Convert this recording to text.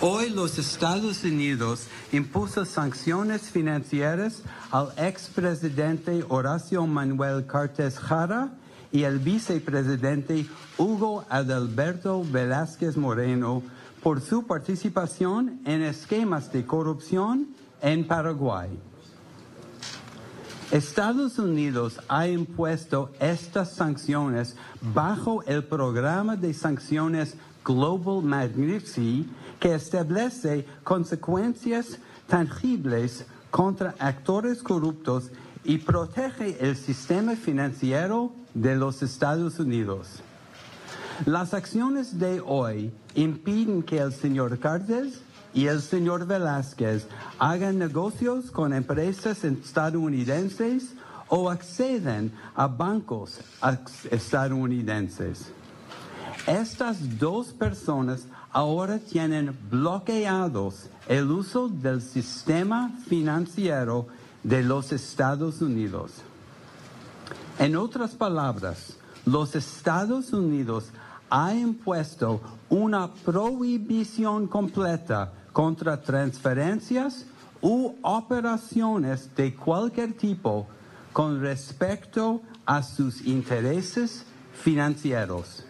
Hoy los Estados Unidos impuso sanciones financieras al expresidente Horacio Manuel Cartes Jara y al vicepresidente Hugo Adalberto Velázquez Moreno por su participación en esquemas de corrupción en Paraguay. Estados Unidos ha impuesto estas sanciones bajo el programa de sanciones Global Magnitsky que establece consecuencias tangibles contra actores corruptos y protege el sistema financiero de los Estados Unidos. Las acciones de hoy impiden que el señor Cartes y el señor Velázquez hagan negocios con empresas estadounidenses o acceden a bancos estadounidenses. Estas dos personas ahora tienen bloqueados el uso del sistema financiero de los Estados Unidos. En otras palabras, los Estados Unidos han impuesto una prohibición completa contra transferencias u operaciones de cualquier tipo con respecto a sus intereses financieros.